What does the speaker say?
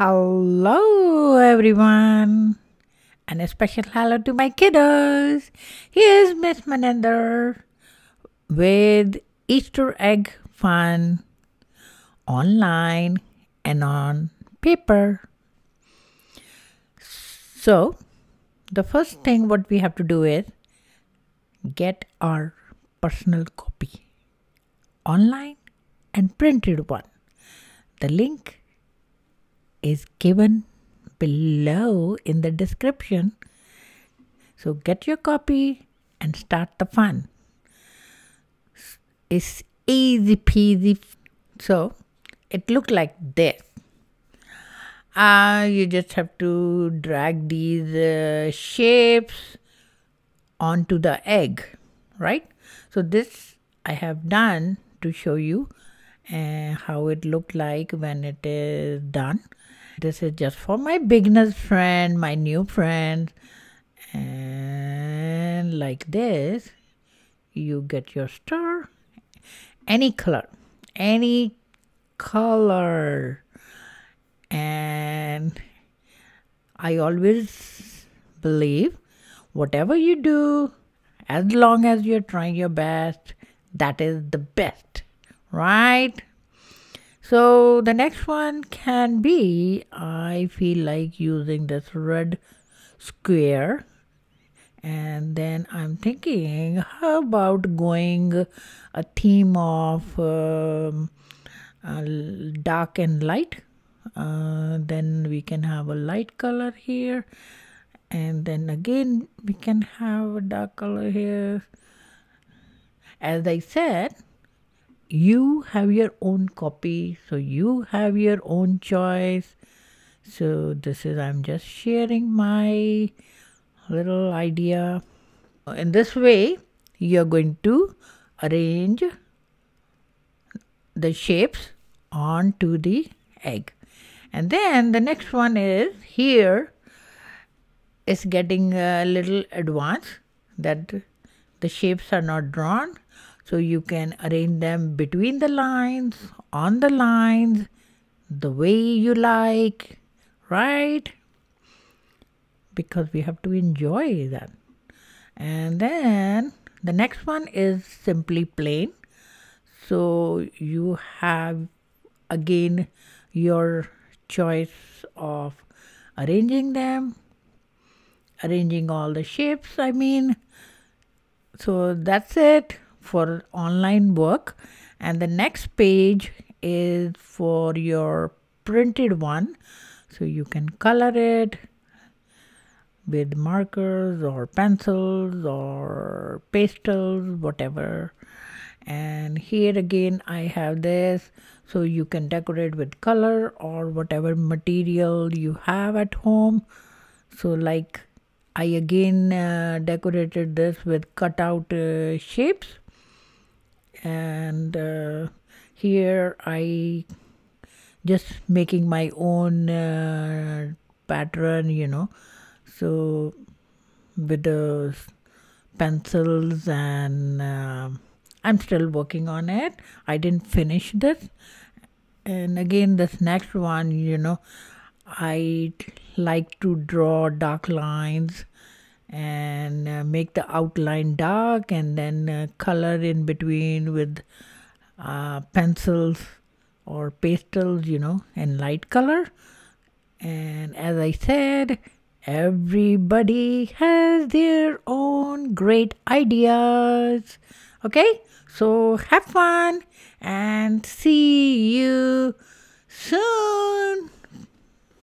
Hello, everyone, and a special hello to my kiddos. Here's Miss Maninder with Easter egg fun online and on paper. So, the first thing what we have to do is get our personal copy online and printed one. The link is given below in the description. So get your copy and start the fun. It's easy peasy. So it looked like this. Uh, you just have to drag these uh, shapes onto the egg, right? So this I have done to show you uh, how it looked like when it is done. This is just for my beginners friend, my new friend. And like this, you get your star. Any color, any color. And I always believe whatever you do, as long as you're trying your best, that is the best, right? So the next one can be I feel like using this red square. And then I'm thinking how about going a theme of um, uh, dark and light? Uh, then we can have a light color here. And then again we can have a dark color here. As I said you have your own copy so you have your own choice. So this is i'm just sharing my little idea. In this way you're going to arrange the shapes onto the egg. And then the next one is here is getting a little advanced that the shapes are not drawn so you can arrange them between the lines, on the lines, the way you like, right? Because we have to enjoy that. And then the next one is simply plain. So you have again your choice of arranging them, arranging all the shapes, I mean. So that's it for online work. And the next page is for your printed one. So you can color it with markers or pencils or pastels whatever. And here again I have this. So you can decorate with color or whatever material you have at home. So like I again uh, decorated this with cutout uh, shapes and uh, here I just making my own uh, pattern you know. So with the pencils and uh, I'm still working on it. I didn't finish this. And again this next one you know I like to draw dark lines and uh, make the outline dark and then uh, color in between with uh, pencils or pastels, you know, and light color. And as I said, everybody has their own great ideas. Okay, so have fun and see you soon.